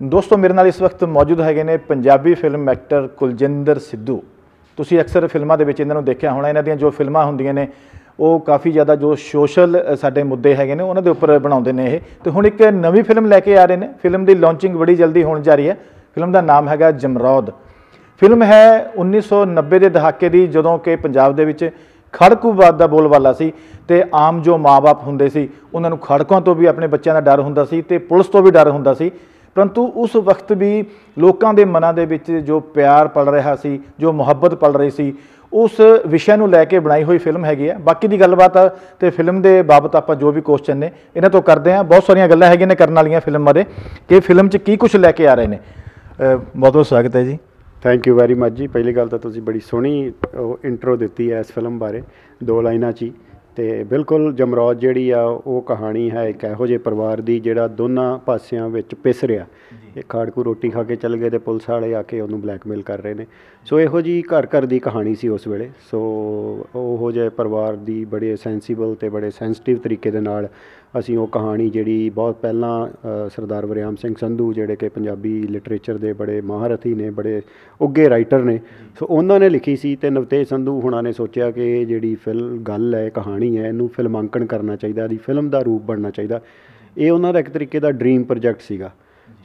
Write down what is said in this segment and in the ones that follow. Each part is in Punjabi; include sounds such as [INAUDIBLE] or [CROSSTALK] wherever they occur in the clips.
ਦੋਸਤੋ, ਮੇਰੇ ਨਾਲ ਇਸ ਵਕਤ ਮੌਜੂਦ ਹੈਗੇ ਨੇ ਪੰਜਾਬੀ ਫਿਲਮ ਐਕਟਰ ਕੁਲਜਿੰਦਰ ਸਿੱਧੂ। ਤੁਸੀਂ ਅਕਸਰ ਫਿਲਮਾਂ ਦੇ ਵਿੱਚ ਇਹਨਾਂ ਨੂੰ ਦੇਖਿਆ ਹੋਣਾ, ਇਹਨਾਂ ਦੀਆਂ ਜੋ ਫਿਲਮਾਂ ਹੁੰਦੀਆਂ ਨੇ, ਉਹ ਕਾਫੀ ਜ਼ਿਆਦਾ ਜੋ ਸੋਸ਼ਲ ਸਾਡੇ ਮੁੱਦੇ ਹੈਗੇ ਨੇ, ਉਹਨਾਂ ਦੇ ਉੱਪਰ ਬਣਾਉਂਦੇ ਨੇ ਇਹ। ਤੇ ਹੁਣ ਇੱਕ ਨਵੀਂ ਫਿਲਮ ਲੈ ਕੇ ਆ ਰਹੇ ਨੇ। ਫਿਲਮ ਦੀ ਲਾਂਚਿੰਗ ਬੜੀ ਜਲਦੀ ਹੋਣ ਜਾ ਰਹੀ ਹੈ। ਫਿਲਮ ਦਾ ਨਾਮ ਹੈਗਾ ਜਮਰੌਦ। ਫਿਲਮ ਹੈ 1990 ਦੇ ਦਹਾਕੇ ਦੀ, ਜਦੋਂ ਕਿ ਪੰਜਾਬ ਦੇ ਵਿੱਚ ਖੜਕੂਵਾਦ ਦਾ ਬੋਲਬਾਲਾ ਸੀ ਤੇ ਆਮ ਜੋ ਮਾਪੇ ਹੁੰਦੇ ਸੀ, ਉਹਨਾਂ ਨੂੰ ਖੜਕਾਂ ਤੋਂ ਵੀ ਆਪਣੇ ਬੱਚਿਆਂ ਦਾ ਡਰ ਹੁੰਦਾ ਸੀ ਤੇ ਪੁਲਿਸ ਤੋਂ ਵੀ ਡਰ ਹੁੰਦਾ ਸੀ। ਪਰੰਤੂ ਉਸ ਵਕਤ ਵੀ ਲੋਕਾਂ ਦੇ ਮਨਾਂ ਦੇ ਵਿੱਚ ਜੋ ਪਿਆਰ ਪਲ ਰਿਹਾ ਸੀ, ਜੋ ਮੁਹੱਬਤ ਪਲ ਰਹੀ ਸੀ, ਉਸ ਵਿਸ਼ੇ ਨੂੰ ਲੈ ਕੇ ਬਣਾਈ ਹੋਈ ਫਿਲਮ ਹੈਗੀ ਹੈ ਬਾਕੀ ਦੀ ਗੱਲਬਾਤ ਤੇ ਫਿਲਮ ਦੇ ਬਾਬਤ ਆਪਾਂ ਜੋ ਵੀ ਕੁਐਸਚਨ ਨੇ, ਇਹਨਾਂ ਤੋਂ ਕਰਦੇ ਹਾਂ। ਬਹੁਤ ਸਾਰੀਆਂ ਗੱਲਾਂ ਹੈਗੀਆਂ ਨੇ ਕਰਨ ਵਾਲੀਆਂ ਫਿਲਮ ਬਾਰੇ ਕਿ ਫਿਲਮ 'ਚ ਕੀ ਕੁਝ ਲੈ ਕੇ ਆ ਰਹੇ ਨੇ। ਬਹੁਤ ਬਹੁਤ ਸਵਾਗਤ ਹੈ ਜੀ। ਥੈਂਕ ਯੂ ਵੈਰੀ ਮੱਚ ਜੀ। ਪਹਿਲੀ ਗੱਲ ਤਾਂ ਤੁਸੀਂ ਬੜੀ ਸੋਹਣੀ ਇੰਟਰੋ ਦਿੱਤੀ ਹੈ ਇਸ ਫਿਲਮ ਬਾਰੇ, ਦੋ ਲਾਈਨਾਂ 'ਚ ਹੀ। ਤੇ ਬਿਲਕੁਲ ਜਮਰੌਜ ਜਿਹੜੀ ਆ, ਉਹ ਕਹਾਣੀ ਹੈ ਇੱਕ ਇਹੋ ਜਿਹੇ ਪਰਿਵਾਰ ਦੀ ਜਿਹੜਾ ਦੋਨਾਂ ਪਾਸਿਆਂ ਵਿੱਚ ਪਿਸ ਰਿਹਾ। ਇਹ ਖਾੜਕੂ ਰੋਟੀ ਖਾ ਕੇ ਚੱਲ ਗਏ ਤੇ ਪੁਲਿਸ ਵਾਲੇ ਆ ਕੇ ਉਹਨੂੰ ਬਲੈਕਮੇਲ ਕਰ ਰਹੇ ਨੇ। ਸੋ ਇਹੋ ਜੀ ਘਰ ਘਰ ਦੀ ਕਹਾਣੀ ਸੀ ਉਸ ਵੇਲੇ। ਸੋ ਉਹੋ ਜਿਹੇ ਪਰਿਵਾਰ ਦੀ ਬੜੇ ਸੈਂਸੀਬਲ ਤੇ ਬੜੇ ਸੈਂਸਿਟਿਵ ਤਰੀਕੇ ਦੇ ਨਾਲ ਅਸੀਂ ਉਹ ਕਹਾਣੀ ਜਿਹੜੀ ਬਹੁਤ ਪਹਿਲਾਂ ਸਰਦਾਰ ਵਰਿਆਮ ਸਿੰਘ ਸੰਧੂ ਜਿਹੜੇ ਕਿ ਪੰਜਾਬੀ ਲਿਟਰੇਚਰ ਦੇ ਬੜੇ ਮਹਾਰਥੀ ਨੇ, ਬੜੇ ਉੱਗੇ ਰਾਈਟਰ ਨੇ, ਸੋ ਉਹਨਾਂ ਨੇ ਲਿਖੀ ਸੀ ਤੇ ਨਵਤੇਜ ਸੰਧੂ ਹੁਣਾਂ ਨੇ ਸੋਚਿਆ ਕਿ ਇਹ ਜਿਹੜੀ ਫਿਲ, ਗੱਲ ਹੈ ਕਹਾਣੀ ਹੈ, ਇਹਨੂੰ ਫਿਲਮਾਂਕਣ ਕਰਨਾ ਚਾਹੀਦਾ, ਇਹਦੀ ਫਿਲਮ ਦਾ ਰੂਪ ਬਣਨਾ ਚਾਹੀਦਾ। ਇਹ ਉਹਨਾਂ ਦਾ ਇੱਕ ਤਰੀਕੇ ਦਾ ਡ੍ਰੀਮ ਪ੍ਰੋਜੈਕਟ ਸੀਗਾ।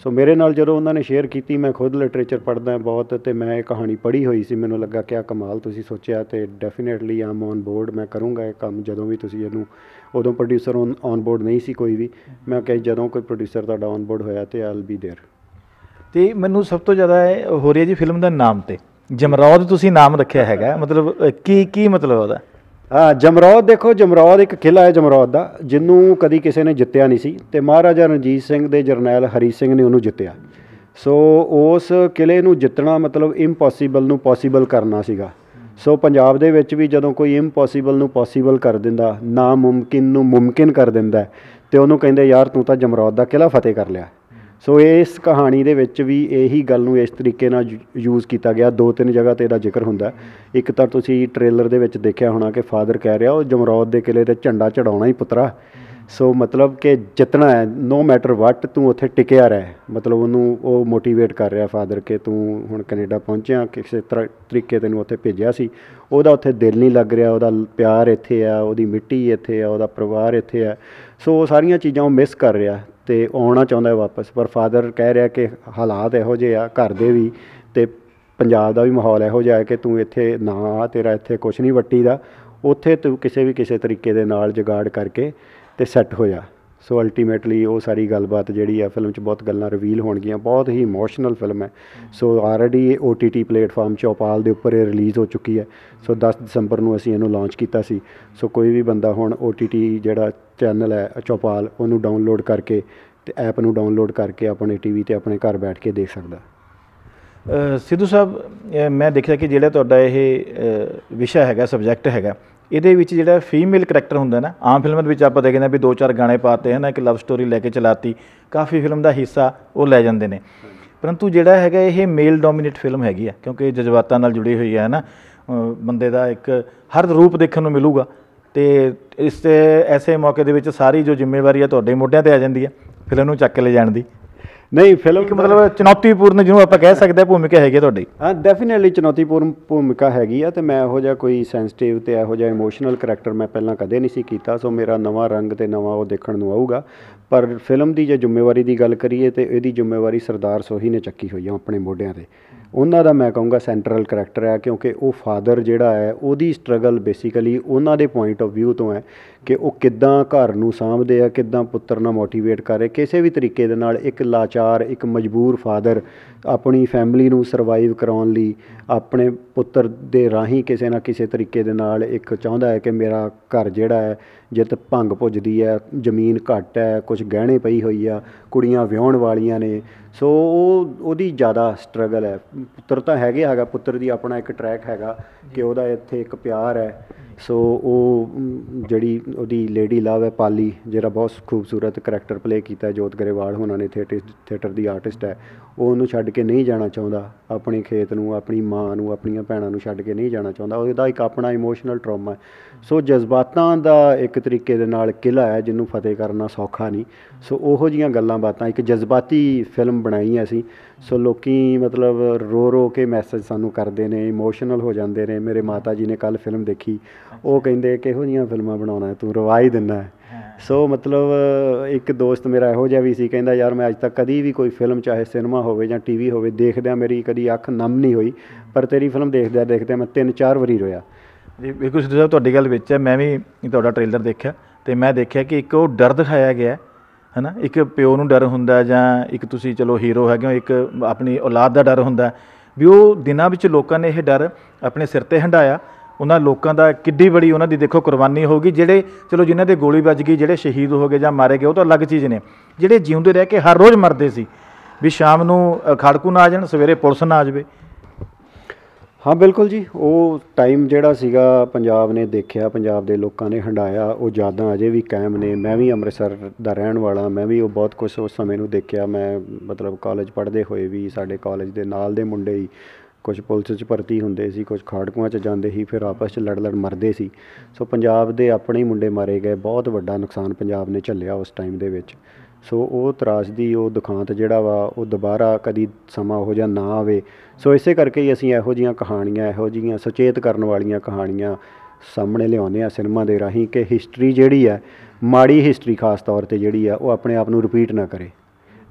ਸੋ ਮੇਰੇ ਨਾਲ ਜਦੋਂ ਉਹਨਾਂ ਨੇ ਸ਼ੇਅਰ ਕੀਤੀ ਮੈਂ ਖੁਦ ਲਿਟਰੇਚਰ ਪੜ੍ਹਦਾ ਬਹੁਤ ਤੇ ਮੈਂ ਇਹ ਕਹਾਣੀ ਪੜ੍ਹੀ ਹੋਈ ਸੀ ਮੈਨੂੰ ਲੱਗਾ ਕਿ ਆ ਕਮਾਲ ਤੁਸੀਂ ਸੋਚਿਆ ਤੇ ਡੈਫੀਨਿਟਲੀ ਆਮ ਔਨ ਬੋਰਡ ਮੈਂ ਕਰੂੰਗਾ ਇਹ ਕੰਮ ਜਦੋਂ ਵੀ ਤੁਸੀਂ ਇਹਨੂੰ ਉਦੋਂ ਪ੍ਰੋਡਿਊਸਰ ਔਨ ਬੋਰਡ ਨਹੀਂ ਸੀ ਕੋਈ ਵੀ ਮੈਂ ਕਿਹਾ ਜਦੋਂ ਕੋਈ ਪ੍ਰੋਡਿਊਸਰ ਤੁਹਾਡਾ ਔਨ ਬੋਰਡ ਹੋਇਆ ਤੇ ਆਲ ਬੀ देयर ਤੇ ਮੈਨੂੰ ਸਭ ਤੋਂ ਜ਼ਿਆਦਾ ਹੋ ਰਿਹਾ ਜੀ ਫਿਲਮ ਦਾ ਨਾਮ ਤੇ ਜਮਰੌਦ ਤੁਸੀਂ ਨਾਮ ਰੱਖਿਆ ਹੈਗਾ ਮਤਲਬ ਕੀ ਕੀ ਮਤਲਬ ਉਹਦਾ ਹਾਂ ਜਮਰੌਦ ਦੇਖੋ, ਜਮਰੌਦ ਇੱਕ ਕਿਲਾ ਹੈ ਜਮਰੌਦ ਦਾ ਜਿਹਨੂੰ ਕਦੀ ਕਿਸੇ ਨੇ ਜਿੱਤਿਆ ਨਹੀਂ ਸੀ ਤੇ ਮਹਾਰਾਜਾ ਰਣਜੀਤ ਸਿੰਘ ਦੇ ਜਰਨੈਲ ਹਰੀ ਸਿੰਘ ਨੇ ਉਹਨੂੰ ਜਿੱਤਿਆ। ਸੋ ਉਸ ਕਿਲੇ ਨੂੰ ਜਿੱਤਣਾ ਮਤਲਬ ਇੰਪੋਸੀਬਲ ਨੂੰ ਪੋਸੀਬਲ ਕਰਨਾ ਸੀਗਾ। ਸੋ ਪੰਜਾਬ ਦੇ ਵਿੱਚ ਵੀ ਜਦੋਂ ਕੋਈ ਇੰਪੋਸੀਬਲ ਨੂੰ ਪੋਸੀਬਲ ਕਰ ਦਿੰਦਾ ਨਾ ਮੁਮਕਿਨ ਨੂੰ ਮੁਮਕਿਨ ਕਰ ਦਿੰਦਾ, ਤੇ ਉਹਨੂੰ ਕਹਿੰਦੇ, ਯਾਰ ਤੂੰ ਤਾਂ ਜਮਰੌਦ ਦਾ ਕਿਲਾ ਫਤਿਹ ਕਰ ਲਿਆ। ਸੋ ਇਸ ਕਹਾਣੀ ਦੇ ਵਿੱਚ ਵੀ ਇਹੀ ਗੱਲ ਨੂੰ ਇਸ ਤਰੀਕੇ ਨਾਲ ਯੂਜ਼ ਕੀਤਾ ਗਿਆ। ਦੋ ਤਿੰਨ ਜਗ੍ਹਾ ਤੇ ਇਹਦਾ ਜ਼ਿਕਰ ਹੁੰਦਾ। ਇੱਕ ਤਾਂ ਤੁਸੀਂ ਟ੍ਰੇਲਰ ਦੇ ਵਿੱਚ ਦੇਖਿਆ ਹੋਣਾ ਕਿ ਫਾਦਰ ਕਹਿ ਰਿਹਾ, ਉਹ ਜਮਰੌਦ ਦੇ ਕਿਲੇ ਤੇ ਝੰਡਾ ਚੜਾਉਣਾ ਹੀ ਪੁੱਤਰਾ। ਸੋ ਮਤਲਬ ਕਿ ਜਿੱਤਣਾ ਹੈ ਨੋ ਮੈਟਰ ਵਾਟ ਤੂੰ ਉੱਥੇ ਟਿਕਿਆ ਰਹਿ ਮਤਲਬ ਉਹਨੂੰ ਉਹ ਮੋਟੀਵੇਟ ਕਰ ਰਿਹਾ ਫਾਦਰ ਕਿ ਤੂੰ ਹੁਣ ਕੈਨੇਡਾ ਪਹੁੰਚਿਆ ਕਿਸੇ ਤਰੀਕੇ ਤੈਨੂੰ ਉੱਥੇ ਭੇਜਿਆ ਸੀ ਉਹਦਾ ਉੱਥੇ ਦਿਲ ਨਹੀਂ ਲੱਗ ਰਿਹਾ ਉਹਦਾ ਪਿਆਰ ਇੱਥੇ ਆ ਉਹਦੀ ਮਿੱਟੀ ਇੱਥੇ ਆ ਉਹਦਾ ਪਰਿਵਾਰ ਇੱਥੇ ਆ ਸੋ ਉਹ ਸਾਰੀਆਂ ਚੀਜ਼ਾਂ ਉਹ ਮਿਸ ਕਰ ਰਿਹਾ ਤੇ ਆਉਣਾ ਚਾਹੁੰਦਾ ਹੈ ਵਾਪਸ ਪਰ ਫਾਦਰ ਕਹਿ ਰਿਹਾ ਕਿ ਹਾਲਾਤ ਇਹੋ ਜਿਹੇ ਆ ਘਰ ਦੇ ਵੀ ਤੇ ਪੰਜਾਬ ਦਾ ਵੀ ਮਾਹੌਲ ਇਹੋ ਜਿਹਾ ਹੈ ਕਿ ਤੂੰ ਇੱਥੇ ਨਾ ਆ ਤੇਰਾ ਇੱਥੇ ਕੁਝ ਨਹੀਂ ਵੱਟੀ ਦਾ ਉੱਥੇ ਤੂੰ ਕਿਸੇ ਵੀ ਕਿਸੇ ਤਰੀਕੇ ਦੇ ਨਾਲ ਜਗਾੜ ਕਰਕੇ ਤੇ ਸੈੱਟ ਹੋਇਆ। ਸੋ ਅਲਟੀਮੇਟਲੀ ਉਹ ਸਾਰੀ ਗੱਲਬਾਤ ਜਿਹੜੀ ਆ ਫਿਲਮ 'ਚ ਬਹੁਤ ਗੱਲਾਂ ਰਿਵੀਲ ਹੋਣਗੀਆਂ। ਬਹੁਤ ਹੀ ਇਮੋਸ਼ਨਲ ਫਿਲਮ ਹੈ। ਸੋ ਆਲਰੇਡੀ ਇਹ OTT ਪਲੇਟਫਾਰਮ ਚੌਪਾਲ ਦੇ ਉੱਪਰ ਇਹ ਰਿਲੀਜ਼ ਹੋ ਚੁੱਕੀ ਹੈ। ਸੋ 10 ਦਸੰਬਰ ਨੂੰ ਅਸੀਂ ਇਹਨੂੰ ਲਾਂਚ ਕੀਤਾ ਸੀ। ਸੋ ਕੋਈ ਵੀ ਬੰਦਾ ਹੁਣ OTT ਜਿਹੜਾ ਚੈਨਲ ਹੈ ਚੌਪਾਲ ਉਹਨੂੰ ਡਾਊਨਲੋਡ ਕਰਕੇ ਤੇ ਐਪ ਨੂੰ ਡਾਊਨਲੋਡ ਕਰਕੇ ਆਪਣੇ ਟੀਵੀ ਤੇ ਆਪਣੇ ਘਰ ਬੈਠ ਕੇ ਦੇਖ ਸਕਦਾ। ਸਿੱਧੂ ਸਾਹਿਬ ਮੈਂ ਦੇਖਿਆ ਕਿ ਜਿਹੜਾ ਤੁਹਾਡਾ ਇਹ ਵਿਸ਼ਾ ਹੈਗਾ ਸਬਜੈਕਟ ਹੈਗਾ ਇਹਦੇ ਵਿੱਚ ਜਿਹੜਾ ਫੀਮੇਲ ਕੈਰੈਕਟਰ ਹੁੰਦਾ ਨਾ, ਆਮ ਫਿਲਮਾਂ ਦੇ ਵਿੱਚ ਆਪਾਂ ਦੇਖਦੇ ਹਾਂ ਵੀ ਦੋ ਚਾਰ ਗਾਣੇ ਪਾਤੇ ਹਨ, ਇੱਕ ਲਵ ਸਟੋਰੀ ਲੈ ਕੇ ਚਲਾਤੀ, ਕਾਫੀ ਫਿਲਮ ਦਾ ਹਿੱਸਾ ਉਹ ਲੈ ਜਾਂਦੇ ਨੇ। ਪਰੰਤੂ ਜਿਹੜਾ ਹੈਗਾ ਇਹ ਮੇਲ ਡੋਮੀਨੇਟ ਫਿਲਮ ਹੈਗੀ ਆ, ਕਿਉਂਕਿ ਜਜ਼ਬਾਤਾਂ ਨਾਲ ਜੁੜੀ ਹੋਈ ਹੈ ਨਾ ਬੰਦੇ ਦਾ ਇੱਕ ਹਰ ਰੂਪ ਦੇਖਣ ਨੂੰ ਮਿਲੂਗਾ ਤੇ ਇਸ ਤੇ ਐਸੇ ਮੌਕੇ ਦੇ ਵਿੱਚ ਸਾਰੀ ਜੋ ਜ਼ਿੰਮੇਵਾਰੀ ਆ ਤੁਹਾਡੇ ਮੋਢਿਆਂ ਤੇ ਆ ਜਾਂਦੀ ਹੈ ਫਿਲਮ ਨੂੰ ਚੱਕ ਕੇ ਲੈ ਜਾਣ ਦੀ। ਨਹੀਂ ਫਿਲਮ ਇੱਕ ਮਤਲਬ ਚੁਣੌਤੀਪੂਰਨ ਜਿਹਨੂੰ ਆਪਾਂ ਕਹਿ ਸਕਦੇ ਆ ਭੂਮਿਕਾ ਹੈਗੀ ਤੁਹਾਡੀ। ਹਾਂ ਡੈਫੀਨਿਟਲੀ ਚੁਣੌਤੀਪੂਰਨ ਭੂਮਿਕਾ ਹੈਗੀ ਆ ਤੇ ਮੈਂ ਇਹੋ ਜਿਹਾ ਕੋਈ ਸੈਂਸਿਟਿਵ ਤੇ ਇਹੋ ਜਿਹਾ ਇਮੋਸ਼ਨਲ ਕੈਰੈਕਟਰ ਮੈਂ ਪਹਿਲਾਂ ਕਦੇ ਨਹੀਂ ਸੀ ਕੀਤਾ ਸੋ ਮੇਰਾ ਨਵਾਂ ਰੰਗ ਤੇ ਨਵਾਂ ਉਹ ਦੇਖਣ ਨੂੰ ਆਊਗਾ। ਪਰ ਫਿਲਮ ਦੀ ਜੇ ਜ਼ਿੰਮੇਵਾਰੀ ਦੀ ਗੱਲ ਕਰੀਏ ਤੇ ਇਹਦੀ ਜ਼ਿੰਮੇਵਾਰੀ ਸਰਦਾਰ ਸੋਹੀ ਨੇ ਚੱਕੀ ਹੋਈ ਆ ਆਪਣੇ ਮੋਢਿਆਂ ਤੇ। ਉਹਨਾਂ ਦਾ ਮੈਂ ਕਹੂੰਗਾ ਸੈਂਟਰਲ ਕੈਰੈਕਟਰ ਹੈ ਕਿਉਂਕਿ ਉਹ ਫਾਦਰ ਜਿਹੜਾ ਹੈ ਉਹਦੀ ਸਟਰਗਲ ਬੇਸਿਕਲੀ ਉਹਨਾਂ ਦੇ ਪੁਆਇੰਟ ਆਫ View ਤੋਂ ਹੈ। ਕਿ ਉਹ ਕਿੱਦਾਂ ਘਰ ਨੂੰ ਸਾਂਭਦੇ ਆ, ਕਿੱਦਾਂ ਪੁੱਤਰ ਨੂੰ ਮੋਟੀਵੇਟ ਕਰੇ ਕਿਸੇ ਵੀ ਤਰੀਕੇ ਦੇ ਨਾਲ ਇੱਕ ਲਾਚਾਰ, ਇੱਕ ਮਜਬੂਰ ਫਾਦਰ ਆਪਣੀ ਫੈਮਿਲੀ ਨੂੰ ਸਰਵਾਈਵ ਕਰਾਉਣ ਲਈ, ਆਪਣੇ ਪੁੱਤਰ ਦੇ ਰਾਹੀਂ ਕਿਸੇ ਨਾ ਕਿਸੇ ਤਰੀਕੇ ਦੇ ਨਾਲ ਇੱਕ ਚਾਹੁੰਦਾ ਹੈ ਕਿ ਮੇਰਾ ਘਰ ਜਿਹੜਾ ਹੈ, ਜਿੱਤ ਭੰਗ ਪੁੱਜਦੀ ਹੈ, ਜ਼ਮੀਨ ਘੱਟ ਹੈ ਕੁਝ ਗਹਿਣੇ ਪਈ ਹੋਈ ਆ, ਕੁੜੀਆਂ ਵਿਆਹਣ ਵਾਲੀਆਂ ਨੇ। ਸੋ ਉਹ, ਉਹਦੀ ਜ਼ਿਆਦਾ ਸਟਰਗਲ ਹੈ। ਪੁੱਤਰ ਤਾਂ ਹੈਗੇ ਹੈਗਾ, ਪੁੱਤਰ ਦੀ ਆਪਣਾ ਇੱਕ ਟਰੈਕ ਹੈਗਾ ਕਿ ਉਹਦਾ ਇੱਥੇ ਇੱਕ ਪਿਆਰ ਹੈ। ਸੋ ਉਹ ਜਿਹੜੀ ਉਹਦੀ ਲੇਡੀ ਲਵ ਹੈ, ਪਾਲੀ, ਜਿਹੜਾ ਬਹੁਤ ਖੂਬਸੂਰਤ ਕਰੈਕਟਰ ਪਲੇ ਕੀਤਾ ਜੋਤ ਗਰੇਵਾਲ ਉਹਨਾਂ ਨੇ ਥੀਏਟਰ ਥੀਏਟਰ ਦੀ ਆਰਟਿਸਟ ਹੈ। ਉਹ ਉਹਨੂੰ ਛੱਡ ਕੇ ਨਹੀਂ ਜਾਣਾ ਚਾਹੁੰਦਾ। ਆਪਣੇ ਖੇਤ ਨੂੰ, ਆਪਣੀ ਮਾਂ ਨੂੰ, ਆਪਣੀਆਂ ਭੈਣਾਂ ਨੂੰ ਛੱਡ ਕੇ ਨਹੀਂ ਜਾਣਾ ਚਾਹੁੰਦਾ। ਉਹਦਾ ਇੱਕ ਆਪਣਾ ਇਮੋਸ਼ਨਲ ਟਰਾਮਾ ਹੈ। ਸੋ ਜਜ਼ਬਾਤਾਂ ਦਾ ਇੱਕ ਤਰੀਕੇ ਦੇ ਨਾਲ ਕਿਲਾ ਹੈ, ਜਿਹਨੂੰ ਫਤਿਹ ਕਰਨਾ ਸੌਖਾ ਨਹੀਂ। ਸੋ ਉਹੋ ਜੀਆਂ ਗੱਲਾਂ ਬਾਤਾਂ, ਇੱਕ ਜਜ਼ਬਾਤੀ ਫਿਲਮ ਬਣਾਈ ਅਸੀਂ। ਸੋ ਲੋਕੀ ਮਤਲਬ ਰੋ ਰੋ ਕੇ ਮੈਸੇਜ ਸਾਨੂੰ ਕਰਦੇ ਨੇ ਇਮੋਸ਼ਨਲ ਹੋ ਜਾਂਦੇ ਨੇ। ਮੇਰੇ ਮਾਤਾ ਜੀ ਨੇ ਕੱਲ ਫਿਲਮ ਦੇਖੀ। ਉਹ ਕਹਿੰਦੇ, ਕਿਹੋ ਜੀਆਂ ਫਿਲਮਾਂ ਬਣਾਉਣਾ ਤੂੰ ਰਵਾਈ ਦਿੰਦਾ ਹੈ। ਸੋ ਮਤਲਬ, ਇੱਕ ਦੋਸਤ ਮੇਰਾ ਇਹੋ ਜਿਹਾ ਵੀ ਸੀ, ਕਹਿੰਦਾ, ਯਾਰ, ਮੈਂ ਅੱਜ ਤੱਕ ਕਦੀ ਵੀ ਕੋਈ ਫਿਲਮ ਚਾਹੇ ਸਿਨੇਮਾ ਹੋਵੇ ਜਾਂ ਟੀਵੀ ਹੋਵੇ, ਦੇਖਦਿਆਂ ਮੇਰੀ ਕਦੀ ਅੱਖ ਨਮ ਨਹੀਂ ਹੋਈ, ਪਰ ਤੇਰੀ ਫਿਲਮ ਦੇਖਦਿਆਂ ਦੇਖਦਿਆਂ ਮੈਂ ਤਿੰਨ ਚਾਰ ਵਾਰੀ ਰੋਇਆ। ਜੀ, ਬਿਲਕੁਲ ਸਿੱਧੂ ਸਾਹਿਬ, ਤੁਹਾਡੀ ਗੱਲ ਵਿੱਚ ਹੈ, ਮੈਂ ਵੀ ਤੁਹਾਡਾ ਟ੍ਰੇਲਰ ਦੇਖਿਆ ਤੇ ਮੈਂ ਦੇਖਿਆ ਕਿ ਇੱਕ ਉਹ ਡਰ ਦਿਖਾਇਆ ਗਿਆ ਹੈ, ਹਨਾ? ਇੱਕ ਪਿਓ ਨੂੰ ਡਰ ਹੁੰਦਾ ਜਾਂ ਇੱਕ ਤੁਸੀਂ ਚਲੋ ਹੀਰੋ ਹੈਗੇ ਹੋ, ਇੱਕ ਆਪਣੀ ਔਲਾਦ ਦਾ ਡਰ ਹੁੰਦਾ ਵੀ ਉਹ ਦਿਨਾਂ ਵਿੱਚ ਲੋਕਾਂ ਨੇ ਇਹ ਡਰ ਆਪਣੇ ਸਿਰ ਤੇ ਹੰਡਾਇਆ ਉਹਨਾਂ ਲੋਕਾਂ ਦਾ ਕਿੱਡੀ ਬੜੀ ਉਹਨਾਂ ਦੀ ਦੇਖੋ ਕੁਰਬਾਨੀ ਹੋਗੀ ਜਿਹੜੇ ਚਲੋ ਜਿਨ੍ਹਾਂ ਦੇ ਗੋਲੀ ਵੱਜ ਗਈ ਜਿਹੜੇ ਸ਼ਹੀਦ ਹੋ ਗਏ ਜਾਂ ਮਾਰੇ ਗਏ ਉਹ ਤਾਂ ਅਲੱਗ ਚੀਜ਼ ਨੇ। ਜਿਹੜੇ ਜਿਉਂਦੇ ਰਹਿ ਕੇ ਹਰ ਰੋਜ਼ ਮਰਦੇ ਸੀ ਵੀ ਸ਼ਾਮ ਨੂੰ ਅ, ਖਾੜਕੂ ਨਾ ਆ ਜਾਣ ਸਵੇਰੇ ਪੁਲਿਸ ਨਾ ਆ ਜਾਵੇ। ਹਾਂ ਬਿਲਕੁਲ ਜੀ। ਉਹ ਟਾਈਮ ਜਿਹੜਾ ਸੀਗਾ ਪੰਜਾਬ ਨੇ ਦੇਖਿਆ ਪੰਜਾਬ ਦੇ ਲੋਕਾਂ ਨੇ ਹੰਡਾਇਆ ਉਹ ਯਾਦਾਂ ਅਜੇ ਵੀ ਕਾਇਮ ਨੇ। ਮੈਂ ਵੀ ਅੰਮ੍ਰਿਤਸਰ ਦਾ ਰਹਿਣ ਵਾਲਾ ਮੈਂ ਵੀ ਉਹ ਬਹੁਤ ਕੁਝ ਉਸ ਸਮੇਂ ਨੂੰ ਦੇਖਿਆ। ਮੈਂ ਮਤਲਬ ਕਾਲਜ ਪੜ੍ਹਦੇ ਹੋਏ ਵੀ ਸਾਡੇ ਕਾਲਜ ਦੇ ਨਾਲ ਦੇ ਮੁੰਡੇ ਹੀ ਕੁਝ ਪੁਲਿਸ 'ਚ ਭਰਤੀ ਹੁੰਦੇ ਸੀ ਕੁਝ ਖਾੜਕੂਆਂ 'ਚ ਜਾਂਦੇ ਸੀ, ਫਿਰ ਆਪਸ 'ਚ ਲੜ ਲੜ ਮਰਦੇ ਸੀ। ਸੋ ਪੰਜਾਬ ਦੇ ਆਪਣੇ ਹੀ ਮੁੰਡੇ ਮਾਰੇ ਗਏ, ਬਹੁਤ ਵੱਡਾ ਨੁਕਸਾਨ ਪੰਜਾਬ ਨੇ ਝੱਲਿਆ ਉਸ ਟਾਈਮ ਦੇ ਵਿੱਚ। ਸੋ ਉਹ ਤਰਾਸਦੀ ਉਹ ਦੁਖਾਂਤ ਜਿਹੜਾ ਵਾ, ਉਹ ਦੁਬਾਰਾ ਕਦੀ ਸਮਾਂ ਉਹ ਜਿਹਾ ਨਾ ਆਵੇ। ਸੋ ਇਸੇ ਕਰਕੇ ਹੀ ਅਸੀਂ ਇਹੋ ਜੀਆਂ ਕਹਾਣੀਆਂ, ਇਹੋ ਜੀਆਂ ਸੁਚੇਤ ਕਰਨ ਵਾਲੀਆਂ ਕਹਾਣੀਆਂ ਸਾਹਮਣੇ ਲਿਆਉਂਦੇ ਆ ਸਿਨੇਮਾ ਦੇ ਰਾਹੀਂ ਕਿ ਹਿਸਟਰੀ ਜਿਹੜੀ ਹੈ, ਮਾੜੀ ਹਿਸਟਰੀ ਖਾਸ ਤੌਰ ਤੇ ਜਿਹੜੀ ਆ ਉਹ ਆਪਣੇ ਆਪ ਨੂੰ ਰਿਪੀਟ ਨਾ ਕਰੇ।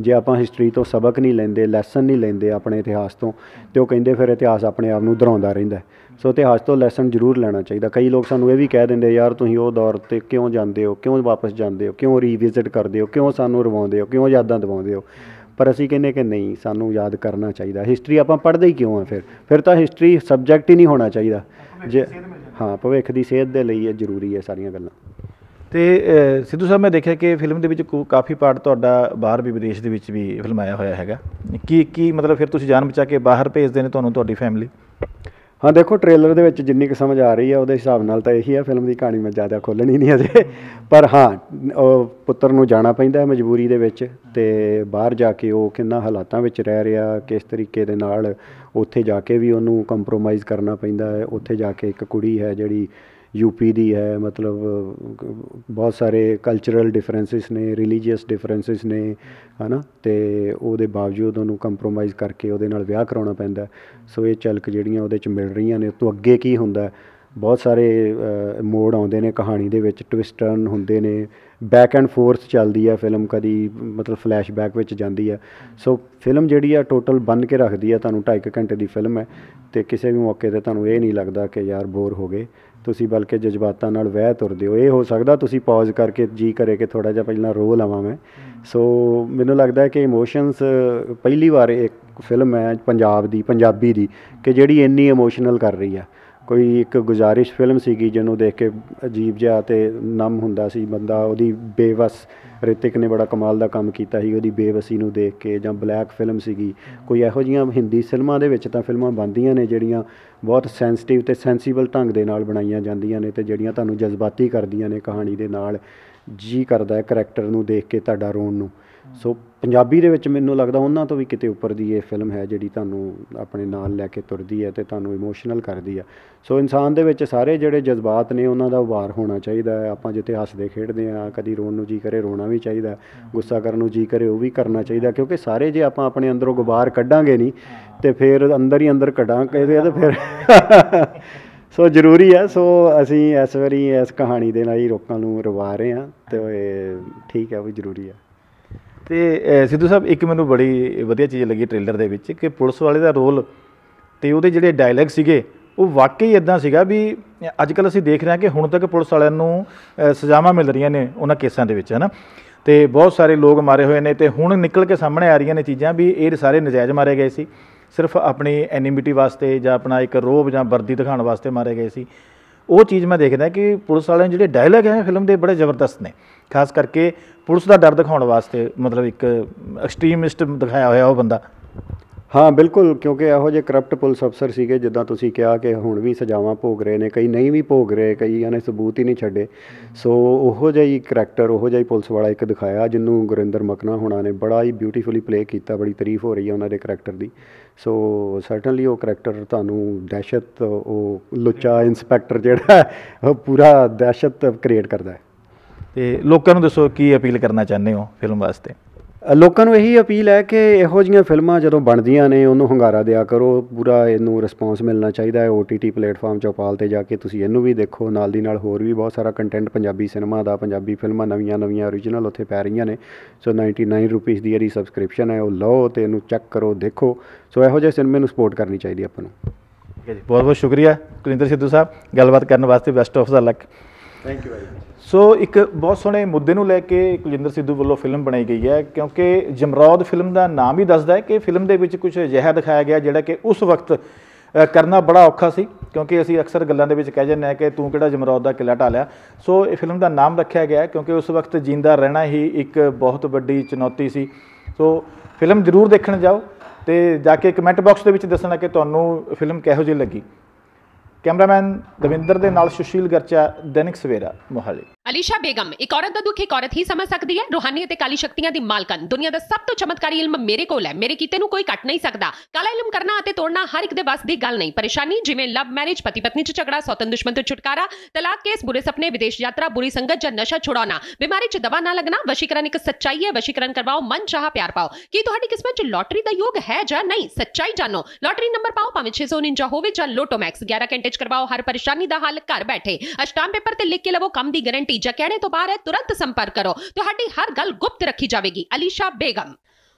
ਜੇ ਆਪਾਂ ਹਿਸਟਰੀ ਤੋਂ ਸਬਕ ਨਹੀਂ ਲੈਂਦੇ ਲੈਸਨ ਨਹੀਂ ਲੈਂਦੇ ਆਪਣੇ ਇਤਿਹਾਸ ਤੋਂ ਤੇ ਉਹ ਕਹਿੰਦੇ ਫਿਰ ਇਤਿਹਾਸ ਆਪਣੇ ਆਪ ਨੂੰ ਦੁਹਰਾਉਂਦਾ ਰਹਿੰਦਾ। ਸੋ ਇਤਿਹਾਸ ਤੋਂ ਲੈਸਨ ਜ਼ਰੂਰ ਲੈਣਾ ਚਾਹੀਦਾ। ਕਈ ਲੋਕ ਸਾਨੂੰ ਇਹ ਵੀ ਕਹਿ ਦਿੰਦੇ ਯਾਰ ਤੁਸੀਂ ਉਹ ਦੌਰ ਤੇ ਕਿਉਂ ਜਾਂਦੇ ਹੋ? ਕਿਉਂ ਵਾਪਸ ਜਾਂਦੇ ਹੋ? ਕਿਉਂ ਰੀਵਿਜ਼ਿਟ ਕਰਦੇ ਹੋ? ਕਿਉਂ ਸਾਨੂੰ ਰਵਾਉਂਦੇ ਹੋ? ਕਿਉਂ ਯਾਦਾਂ ਦਿਵਾਉਂਦੇ ਹੋ? ਪਰ ਅਸੀਂ ਕਹਿੰਦੇ ਕਿ ਨਹੀਂ ਸਾਨੂੰ ਯਾਦ ਕਰਨਾ ਚਾਹੀਦਾ। ਹਿਸਟਰੀ ਆਪਾਂ ਪੜ੍ਹਦੇ ਹੀ ਕਿਉਂ ਆ ਫਿਰ? ਫਿਰ ਤਾਂ ਹਿਸਟਰੀ ਸਬਜੈਕਟ ਹੀ ਨਹੀਂ ਹੋਣਾ ਚਾਹੀਦਾ। ਜੇ ਹਾਂ ਭਵਿੱਖ ਦੀ ਸਿਹਤ ਦੇ ਲਈ ਇਹ ਜ਼ਰੂਰੀ ਹੈ ਸਾਰੀਆਂ ਗੱਲਾਂ। ਤੇ ਸਿੱਧੂ ਸਾਹਿਬ ਮੈਂ ਦੇਖਿਆ ਕਿ ਫਿਲਮ ਦੇ ਵਿੱਚ ਕੋ- ਕਾਫੀ ਪਾਰਟ ਤੁਹਾਡਾ ਬਾਹਰ ਵੀ ਵਿਦੇਸ਼ ਦੇ ਵਿੱਚ ਵੀ ਫਿਲਮਾਇਆ ਹੋਇਆ ਹੈਗਾ। ਕੀ ਕੀ ਮਤਲਬ ਫਿਰ ਤੁਸੀਂ ਜਾਨ ਬਚਾ ਕੇ ਬਾਹਰ ਭੇਜਦੇ ਨੇ ਤੁਹਾਨੂੰ ਤੁਹਾਡੀ ਫੈਮਿਲੀ ਹਾਂ, ਦੇਖੋ ਟ੍ਰੇਲਰ ਦੇ ਵਿੱਚ ਜਿੰਨੀ ਕੁ ਸਮਝ ਆ ਰਹੀ ਹੈ ਉਹਦੇ ਹਿਸਾਬ ਨਾਲ ਤਾਂ ਇਹੀ ਹੈ ਫਿਲਮ ਦੀ ਕਹਾਣੀ ਮੈਂ ਜ਼ਿਆਦਾ ਖੋਲਣੀ ਨਹੀਂ ਅਜੇ ਪਰ ਹਾਂ, ਉਹ ਪੁੱਤਰ ਨੂੰ ਜਾਣਾ ਪੈਂਦਾ ਹੈ ਮਜਬੂਰੀ ਦੇ ਵਿੱਚ ਤੇ ਬਾਹਰ ਜਾ ਕੇ ਉਹ ਕਿੰਨਾ ਹਾਲਾਤਾਂ ਵਿੱਚ ਰਹਿ ਰਿਹਾ, ਕਿਸ ਤਰੀਕੇ ਦੇ ਨਾਲ ਉੱਥੇ ਜਾ ਕੇ ਵੀ ਉਹਨੂੰ ਕੰਪਰੋਮਾਈਜ਼ ਕਰਨਾ ਪੈਂਦਾ ਹੈ। ਉੱਥੇ ਜਾ ਕੇ ਇੱਕ ਕੁੜੀ ਹੈ ਜਿਹੜੀ ਯੂਪੀ ਦੀ ਹੈ ਮਤਲਬ ਬਹੁਤ ਸਾਰੇ ਕਲਚਰਲ ਡਿਫਰੈਂਸਿਸ ਨੇ ਰਿਲੀਜੀਅਸ ਡਿਫਰੈਂਸਿਸ ਨੇ ਹਨਾ ਤੇ ਉਹਦੇ ਬਾਵਜੂਦ ਉਹਨੂੰ ਕੰਪਰੋਮਾਈਜ਼ ਕਰਕੇ ਉਹਦੇ ਨਾਲ ਵਿਆਹ ਕਰਾਉਣਾ ਪੈਂਦਾ ਸੋ ਇਹ ਝਲਕ ਜਿਹੜੀਆਂ ਉਹਦੇ ਚ ਮਿਲ ਰਹੀਆਂ ਨੇ ਤੋਂ ਅੱਗੇ ਕੀ ਹੁੰਦਾ ਬਹੁਤ ਸਾਰੇ ਅ, ਮੋੜ ਆਉਂਦੇ ਨੇ ਕਹਾਣੀ ਦੇ ਵਿੱਚ ਟਵਿਸਟ ਟਰਨ ਹੁੰਦੇ ਨੇ ਬੈਕ ਐਂਡ ਫੋਰਥ ਚੱਲਦੀ ਆ ਫਿਲਮ ਕਦੀ ਮਤਲਬ ਫਲੈਸ਼ਬੈਕ ਵਿੱਚ ਜਾਂਦੀ ਆ। ਸੋ ਫਿਲਮ ਜਿਹੜੀ ਆ ਟੋਟਲ ਬੰਨ ਕੇ ਰੱਖਦੀ ਆ ਤੁਹਾਨੂੰ 2.5 ਘੰਟੇ ਦੀ ਫਿਲਮ ਹੈ ਤੇ ਕਿਸੇ ਵੀ ਮੌਕੇ ਤੇ ਤੁਹਾਨੂੰ ਇਹ ਨਹੀਂ ਲੱਗਦਾ ਕਿ ਯਾਰ ਬੋਰ ਹੋ ਗਏ। ਤੁਸੀਂ ਬਲਕਿ ਜਜ਼ਬਾਤਾਂ ਨਾਲ ਵਹਿ ਤੁਰਦੇ ਹੋ। ਇਹ ਹੋ ਸਕਦਾ ਤੁਸੀਂ ਪੌਜ਼ ਕਰਕੇ ਜੀ ਕਰੇ ਕਿ ਥੋੜਾ ਜਿਹਾ ਪਹਿਲਾਂ ਰੋ ਲਵਾਂ ਮੈਂ। ਸੋ ਮੈਨੂੰ ਲੱਗਦਾ ਕਿ ਇਮੋਸ਼ਨਸ ਪਹਿਲੀ ਵਾਰ ਇੱਕ ਫਿਲਮ ਹੈ ਪੰਜਾਬ ਦੀ ਪੰਜਾਬੀ ਦੀ ਕਿ ਜਿਹੜੀ ਇੰਨੀ ਇਮੋਸ਼ਨਲ ਕਰ ਰਹੀ ਆ। ਕੋਈ ਇੱਕ ਗੁਜ਼ਾਰਿਸ਼ ਫਿਲਮ ਸੀਗੀ ਜਿਹਨੂੰ ਦੇਖ ਕੇ ਅਜੀਬ ਜਿਹਾ ਤੇ ਨਮ ਹੁੰਦਾ ਸੀ ਬੰਦਾ, ਉਹਦੀ ਬੇਵਸ ਰਿਤਿਕ ਨੇ ਬੜਾ ਕਮਾਲ ਦਾ ਕੰਮ ਕੀਤਾ ਸੀ, ਉਹਦੀ ਬੇਵਸੀ ਨੂੰ ਦੇਖ ਕੇ ਜਾਂ ਬਲੈਕ ਫਿਲਮ ਸੀਗੀ। ਕੋਈ ਇਹੋ ਜੀਆਂ ਹਿੰਦੀ ਫਿਲਮਾਂ ਦੇ ਵਿੱਚ ਤਾਂ ਫਿਲਮਾਂ ਬਣਦੀਆਂ ਨੇ ਜਿਹੜੀਆਂ ਬਹੁਤ ਸੈਂਸਿਟਿਵ ਤੇ ਸੈਂਸੀਬਲ ਢੰਗ ਦੇ ਨਾਲ ਬਣਾਈਆਂ ਜਾਂਦੀਆਂ ਨੇ ਤੇ ਜਿਹੜੀਆਂ ਤੁਹਾਨੂੰ ਜਜ਼ਬਾਤੀ ਕਰਦੀਆਂ ਨੇ ਕਹਾਣੀ ਦੇ ਨਾਲ। ਜੀ ਕਰਦਾ ਹੈ ਕਰੈਕਟਰ ਨੂੰ ਦੇਖ ਕੇ ਤੁਹਾਡਾ ਰੋਣ ਨੂੰ। ਸੋ ਪੰਜਾਬੀ ਦੇ ਵਿੱਚ ਮੈਨੂੰ ਲੱਗਦਾ ਉਹਨਾਂ ਤੋਂ ਵੀ ਕਿਤੇ ਉੱਪਰ ਦੀ ਇਹ ਫਿਲਮ ਹੈ ਜਿਹੜੀ ਤੁਹਾਨੂੰ ਆਪਣੇ ਨਾਲ ਲੈ ਕੇ ਤੁਰਦੀ ਹੈ ਤੇ ਤੁਹਾਨੂੰ ਇਮੋਸ਼ਨਲ ਕਰਦੀ ਆ। ਸੋ ਇਨਸਾਨ ਦੇ ਵਿੱਚ ਸਾਰੇ ਜਿਹੜੇ ਜਜ਼ਬਾਤ ਨੇ ਉਹਨਾਂ ਦਾ ਉਭਾਰ ਹੋਣਾ ਚਾਹੀਦਾ ਹੈ। ਆਪਾਂ ਜਿੱਥੇ ਹੱਸਦੇ ਖੇਡਦੇ ਆ ਕਦੀ ਰੋਣ ਨੂੰ ਜੀ ਕਰੇ ਰੋਣਾ ਵੀ ਚਾਹੀਦਾ ਗੁੱਸਾ ਕਰਨ ਨੂੰ ਜੀ ਕਰੇ ਉਹ ਵੀ ਕਰਨਾ ਚਾਹੀਦਾ ਕਿਉਂਕਿ ਸਾਰੇ ਜੇ ਆਪਾਂ ਆਪਣੇ ਅੰਦਰੋਂ ਗੁਬਾਰ ਕੱਢਾਂਗੇ ਨਹੀਂ, ਤੇ ਫਿਰ ਅੰਦਰ ਹੀ ਅੰਦਰ ਕੱਢਾਂਗੇ ਤੇ ਫਿਰ [LAUGHS] ਸੋ ਜ਼ਰੂਰੀ ਹੈ। ਸੋ ਅਸੀਂ ਇਸ ਵਾਰੀ ਇਸ ਕਹਾਣੀ ਦੇ ਨਾਲ ਹੀ ਲੋਕਾਂ ਨੂੰ ਰਵਾ ਰਹੇ ਹਾਂ ਤੇ ਇਹ ਠੀਕ ਹੈ ਵੀ ਜ਼ਰੂਰੀ ਹੈ। ਤੇ ਸਿੱਧੂ ਸਾਹਿਬ, ਇੱਕ ਮੈਨੂੰ ਬੜੀ ਵਧੀਆ ਚੀਜ਼ ਲੱਗੀ ਟ੍ਰੇਲਰ ਦੇ ਵਿੱਚ ਕਿ ਪੁਲਿਸ ਵਾਲੇ ਦਾ ਰੋਲ ਤੇ ਉਹਦੇ ਜਿਹੜੇ ਡਾਇਲੌਗ ਸੀਗੇ, ਉਹ ਵਾਕਈ ਇਦਾਂ ਸੀਗਾ ਵੀ ਅੱਜ ਕੱਲ ਅਸੀਂ ਦੇਖ ਰਹੇ ਹਾਂ ਕਿ ਹੁਣ ਤੱਕ ਪੁਲਿਸ ਵਾਲਿਆਂ ਨੂੰ ਸਜ਼ਾਵਾਂ ਮਿਲ ਰਹੀਆਂ ਨੇ ਉਹਨਾਂ ਕੇਸਾਂ ਦੇ ਵਿੱਚ, ਹਨਾ? ਤੇ ਬਹੁਤ ਸਾਰੇ ਲੋਕ ਮਾਰੇ ਹੋਏ ਨੇ ਤੇ ਹੁਣ ਨਿਕਲ ਕੇ ਸਾਹਮਣੇ ਆ ਰਹੀਆਂ ਨੇ ਚੀਜ਼ਾਂ ਵੀ ਇਹ ਸਾਰੇ ਨਜਾਇਜ਼ ਮਾਰੇ ਗਏ ਸੀ। ਸਿਰਫ ਆਪਣੀ ਐਨਿਮਿਟੀ ਵਾਸਤੇ ਜਾਂ ਆਪਣਾ ਇੱਕ ਰੋਬ ਜਾਂ ਵਰਦੀ ਦਿਖਾਉਣ ਵਾਸਤੇ ਮਾਰੇ ਗਏ ਸੀ। ਉਹ ਚੀਜ਼ ਮੈਂ ਦੇਖਦਾ ਕਿ ਪੁਲਿਸ ਵਾਲਿਆਂ ਦੇ ਜਿਹੜੇ ਡਾਇਲੌਗ ਹੈ ਫਿਲਮ ਦੇ ਬੜੇ ਜ਼ਬਰਦਸਤ ਨੇ। ਖਾਸ ਕਰਕੇ ਪੁਲਿਸ ਦਾ ਡਰ ਦਿਖਾਉਣ ਵਾਸਤੇ ਮਤਲਬ ਇੱਕ ਐਕਸਟ੍ਰੀਮਿਸਟ ਦਿਖਾਇਆ ਹੋਇਆ ਉਹ ਬੰਦਾ। ਹਾਂ, ਬਿਲਕੁਲ, ਕਿਉਂਕਿ ਇਹੋ ਜਿਹੇ ਕਰਪਟ ਪੁਲਿਸ ਅਫਸਰ ਸੀਗੇ, ਜਿੱਦਾਂ ਤੁਸੀਂ ਕਿਹਾ ਕਿ ਹੁਣ ਵੀ ਸਜ਼ਾਵਾਂ ਭੋਗ ਰਹੇ ਨੇ, ਕਈ ਨਹੀਂ ਵੀ ਭੋਗ ਰਹੇ ਕਈਆਂ ਨੇ ਸਬੂਤ ਹੀ ਨਹੀਂ ਛੱਡੇ। ਸੋ ਉਹੋ ਜਿਹਾ ਹੀ ਕਰੈਕਟਰ, ਉਹੋ ਜਿਹਾ ਹੀ ਪੁਲਿਸ ਵਾਲਾ ਇੱਕ ਦਿਖਾਇਆ, ਜਿਹਨੂੰ ਗੁਰਿੰਦਰ ਮਕਨਾ ਹੋਣਾ ਨੇ ਬੜਾ ਹੀ ਬਿਊਟੀਫੁਲੀ ਪਲੇ ਕੀਤਾ, ਬੜੀ ਤਾਰੀਫ ਹੋ ਰਹੀ ਹੈ ਉਹਨਾਂ ਦੇ ਕਰੈਕਟਰ ਦੀ। ਸੋ ਸਰਟਨਲੀ ਉਹ ਕਰੈਕਟਰ ਤੁਹਾਨੂੰ ਦਹਿਸ਼ਤ, ਉਹ ਲੁੱਚਾ ਇਨਸਪੈਕਟਰ ਜਿਹੜਾ, ਉਹ ਪੂਰਾ ਦਹਿਸ਼ਤ ਕ੍ਰੀਏਟ ਕਰਦਾ ਹੈ। ਤੇ ਲੋਕਾਂ ਨੂੰ ਦੱਸੋ ਕੀ ਅਪੀਲ ਕਰਨਾ ਚਾਹੁੰਦੇ ਹੋ ਫਿਲਮ ਵਾਸਤੇ? ਲੋਕਾਂ ਨੂੰ ਇਹੀ ਅਪੀਲ ਹੈ ਕਿ ਇਹੋ ਜਿਹੀਆਂ ਫਿਲਮਾਂ ਜਦੋਂ ਬਣਦੀਆਂ ਨੇ ਉਹਨੂੰ ਹੰਗਾਰਾ ਦਿਆ ਕਰੋ। ਪੂਰਾ ਇਹਨੂੰ ਰਿਸਪਾਂਸ ਮਿਲਣਾ ਚਾਹੀਦਾ ਹੈ OTT ਪਲੇਟਫਾਰਮ ਚੌਪਾਲ ਤੇ ਜਾ ਕੇ। ਤੁਸੀਂ ਇਹਨੂੰ ਵੀ ਦੇਖੋ। ਨਾਲ ਦੀ ਨਾਲ ਹੋਰ ਵੀ ਬਹੁਤ ਸਾਰਾ ਕੰਟੈਂਟ ਪੰਜਾਬੀ ਸਿਨੇਮਾ ਦਾ ਪੰਜਾਬੀ ਫਿਲਮਾਂ ਨਵੀਆਂ ਨਵੀਆਂ ਓਰੀਜਨਲ ਉੱਥੇ ਪੈ ਰਹੀਆਂ ਨੇ। ਸੋ 99 ਰੁਪੀਸ ਦੀ ਜਿਹੜੀ ਸਬਸਕ੍ਰਿਪਸ਼ਨ ਹੈ ਉਹ ਲਓ ਤੇ ਇਹਨੂੰ ਚੈੱਕ ਕਰੋ ਦੇਖੋ। ਸੋ ਇਹੋ ਜਿਹੇ ਸਿਨੇਮੇ ਨੂੰ ਸਪੋਰਟ ਕਰਨੀ ਚਾਹੀਦੀ ਆਪਾਂ ਨੂੰ। ਠੀਕ ਹੈ ਜੀ। ਬਹੁਤ ਬਹੁਤ ਸ਼ੁਕਰੀਆ ਕੁਲਿੰਦਰ ਸਿੱਧੂ ਸਾਹਿਬ। ਗੱਲਬਾਤ ਕਰਨ ਵਾਸਤੇ best of the luck thank you very so ਇੱਕ ਬਹੁਤ ਸੋਹਣੇ ਮੁੱਦੇ ਨੂੰ ਲੈ ਕੇ ਕੁਲਜਿੰਦਰ ਸਿੱਧੂ ਵੱਲੋਂ ਫਿਲਮ ਬਣਾਈ ਗਈ ਹੈ, ਕਿਉਂਕਿ ਜਮਰੌਦ ਫਿਲਮ ਦਾ ਨਾਮ ਹੀ ਦੱਸਦਾ ਹੈ ਕਿ ਫਿਲਮ ਦੇ ਵਿੱਚ ਕੁਝ ਅਜਿਹਾ ਦਿਖਾਇਆ ਗਿਆ ਜਿਹੜਾ ਕਿ ਉਸ ਵਕਤ ਕਰਨਾ ਬੜਾ ਔਖਾ ਸੀ, ਕਿਉਂਕਿ ਅਸੀਂ ਅਕਸਰ ਗੱਲਾਂ ਦੇ ਵਿੱਚ ਕਹਿ ਜਾਂਦੇ ਹਾਂ ਕਿ ਤੂੰ ਕਿਹੜਾ ਜਮਰੌਦ ਦਾ ਕਿਲਾ ਢਾਲਿਆ। ਸੋ ਇਹ ਫਿਲਮ ਦਾ ਨਾਮ ਰੱਖਿਆ ਗਿਆ ਕਿਉਂਕਿ ਉਸ ਵਕਤ ਜਿੰਦਾ ਰਹਿਣਾ ਹੀ ਇੱਕ ਬਹੁਤ ਵੱਡੀ ਚੁਣੌਤੀ ਸੀ। ਸੋ ਫਿਲਮ ਜ਼ਰੂਰ ਦੇਖਣ ਜਾਓ ਤੇ ਜਾ ਕੇ ਕਮੈਂਟ ਬਾਕਸ ਦੇ ਵਿੱਚ ਦੱਸਣਾ ਕਿ ਤੁਹਾਨੂੰ ਫਿਲਮ ਕਿਹੋ ਜਿਹੀ ਲੱਗੀ। ਕੈਮਰਾਮੈਨ ਦਵਿੰਦਰ ਦੇ ਨਾਲ ਸੁਸ਼ੀਲ ਗਰਚਾ, ਦੈਨਿਕ ਸਵੇਰਾ, ਮੋਹਾਲੀ। ਅਲੀਸ਼ਾ ਬੇਗਮ, ਇੱਕ ਔਰਤ ਦਾ ਦੁੱਖ ਇੱਕ ਔਰਤ ਹੀ ਸਮਝ ਸਕਦੀ ਹੈ। ਰੂਹਾਨੀ ਅਤੇ ਕਾਲੀ ਸ਼ਕਤੀਆਂ ਦੀ ਮਾਲਕਨ ਦੁਨੀਆ ਦਾ ਸਭ ਤੋਂ ਚਮਤਕਾਰੀ ਇਲਮ ਮੇਰੇ ਕੋਲ ਹੈ। ਮੇਰੇ ਕੀਤੇ ਨੂੰ ਕੋਈ ਕੱਟ ਨਹੀਂ ਸਕਦਾ। ਕਾਲਾ ਇਲਮ ਕਰਨਾ ਅਤੇ ਤੋੜਨਾ ਹਰ ਇੱਕ ਦੇ ਵੱਸ ਦੀ ਗੱਲ ਨਹੀਂ। ਪਰੇਸ਼ਾਨੀ ਜਿਵੇਂ ਲਵ ਮੈਰਿਜ ਪਤੀ ਪਤਨੀ ਚ ਝਗੜਾ, ਸੌਤਨ ਦੁਸ਼ਮਣ ਤੋਂ ਛੁਟਕਾਰਾ, ਤਲਾਕ ਕੇਸ, ਬੁਰੇ ਸੁਪਨੇ, ਵਿਦੇਸ਼ ਯਾਤਰਾ, ਬੁਰੀ ਸੰਗਤ ਜਾਂ ਨਸ਼ਾ ਛੁਡਾਉਣਾ। ਬਿਮਾਰੀ ਚ ਦਵਾ ਨਾ ਲੱਗਣਾ, ਵਸ਼ੀਕਰਨ ਇੱਕ ਸੱਚਾਈ ਹੈ। ਵਸ਼ੀਕਰਨ ਕਰਵਾਓ, ਮਨ ਚਾਹ ਪਿਆਰ ਪਾਓ। ਕੀ ਤੁਹਾਡੀ ਕਿਸਮਤ ਚ ਲੋਟਰੀ ਦਾ ਯੋਗ ਹੈ ਜਾਂ ਨਹੀਂ? ਸੱਚਾਈ ਜਾਣੋ। ਲੋਟਰੀ ਨੰਬਰ ਪਾਓ, ਭਾਵੇਂ 649 ਹੋਵੇ ਜਾਂ ਲੋਟੋ ਮੈਕਸ 11 ਘੰਟੇ ਚ ਕਰਵਾਓ, ਹਰ ਪਰੇਸ਼ਾਨੀ ਦਾ ਹੱਲ ਘਰ ਬੈਠੇ। ਅਸ਼ਟਾਮ ਪੇਪਰ ਤੇ ਲਿਖ ਕੇ ਲਵੋ ਕੰਮ ਦੀ ਗਾਰੰਟੀ, ਜਾਂ ਕਹਿਣੇ ਤੋਂ ਬਾਹਰ ਹੈ, ਤੁਰੰਤ ਸੰਪਰਕ ਕਰੋ। ਤੁਹਾਡੀ ਹਰ ਗੱਲ ਗੁਪਤ ਰੱਖੀ ਜਾਵੇਗੀ। ਅਲੀਸ਼ਾ ਬੇਗਮ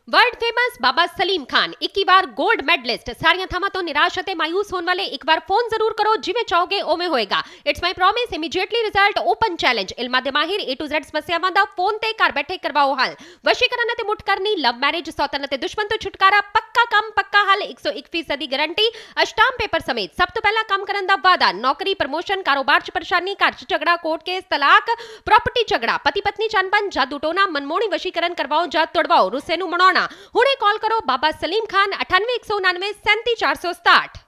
ਵਰਲਡ ਫੇਮਸ ਬਾਬਾ ਸਲੀਮ ਖਾਨ 21 ਵਾਰ 골ਡ ਮੈਡਲਿਸਟ ਸਾਰੀਆਂ ਥਾਵਾਂ ਤੋਂ ਨਿਰਾਸ਼ ਅਤੇ ਮਾਇੂਸ ਹੋਣ ਵਾਲੇ ਇੱਕ ਵਾਰ ਫੋਨ ਜ਼ਰੂਰ ਕਰੋ ਜਿਵੇਂ ਚਾਹੋਗੇ ਉਵੇਂ ਹੋਏਗਾ it's my promise immediately result open challenge ਇਲਮਾ ਦੇ ਮਾਹਿਰ A to Z ਸਮੱਸਿਆਵਾਂ ਦਾ ਫੋਨ ਤੇ ਘਰ ਬੈਠੇ ਕਰਵਾਓ ਹੱਲ ਵਸ਼ੀਕਰਨ ਅਤੇ ਮੁੱਠ ਕਰਨੀ ਲਵ ਮੈਰਿਜ ਸੌਤਨ ਅਤੇ ਦੁਸ਼ਮਣ ਤੋਂ ਛੁਟਕਾਰਾ ਪੱਕਾ ਕੰਮ ਪੱਕਾ ਹੱਲ 101% ਦੀ ਗਾਰੰਟੀ ਅਸ਼ਟਾਮ ਪੇਪਰ ਸਮੇਤ ਸਭ ਤੋਂ ਪਹਿਲਾਂ ਕੰਮ ਕਰਨ ਦਾ ਵਾਅਦਾ ਨੌਕਰੀ ਪ੍ਰਮੋਸ਼ਨ ਕਾਰੋਬਾਰ 'ਚ ਪਰੇਸ਼ਾਨੀ ਘਰ 'ਚ ਝਗੜਾ ਕੋਰਟ ਕੇਸ ਤਲਾਕ ਪ੍ਰਾਪਰਟੀ ਝਗੜਾ ਪਤੀ ਪਤਨੀ ਚ ਅਣਬਣ ਜਾਦੂ ਟੋਨਾ ਮਨਮੋਹਣੀ ਵਸ਼ੀਕਰਨ ਕਰਵਾਓ ਜਾਂ ਤੋੜਵਾਓ ਰੁੱਸੇ ਨੂੰ ਮਨਾਉਣ ਹੁਣੇ ਕਾਲ ਕਰੋ ਬਾਬਾ ਸਲੀਮ ਖਾਨ 9819937467